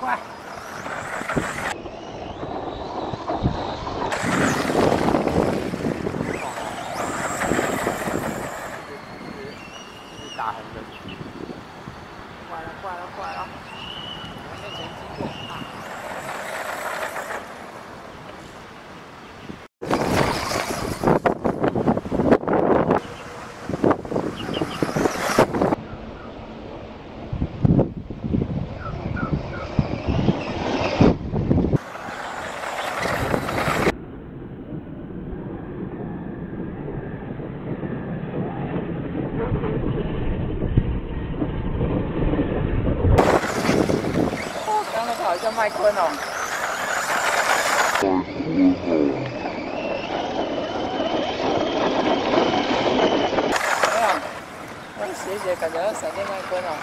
快！一直一直打横着，了坏了坏了！往前击过。耐咗咪佢咯。寫寫咁樣，成啲咪佢咯。